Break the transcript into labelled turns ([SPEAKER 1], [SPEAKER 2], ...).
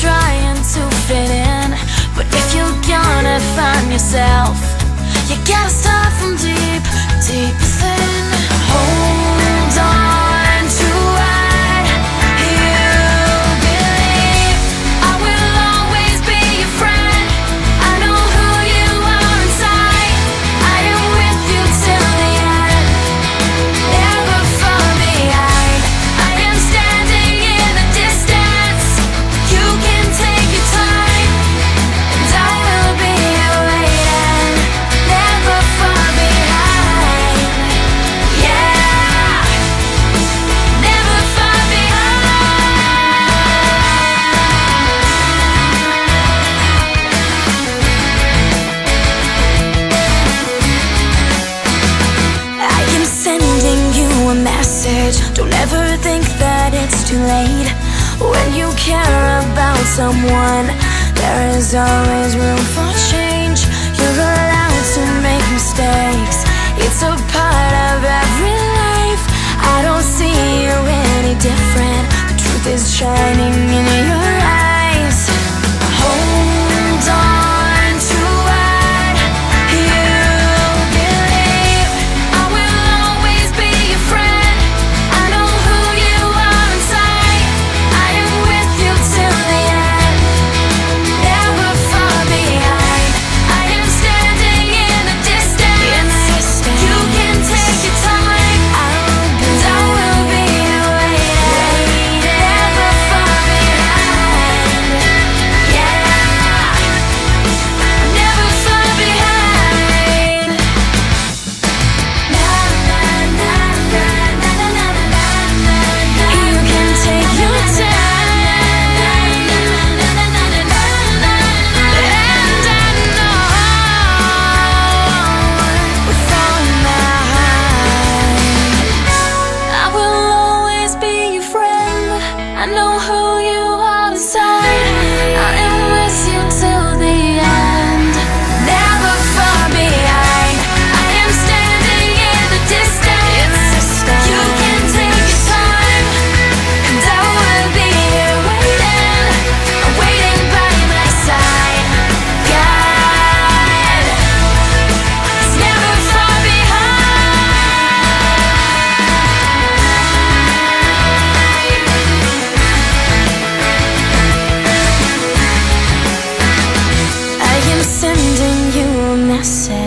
[SPEAKER 1] trying to fit in. But if you're gonna find yourself You gotta start too late. When you care about someone There is always room for change. You're allowed to make mistakes. It's a part of every life. I don't see you any different. The truth is shining myself.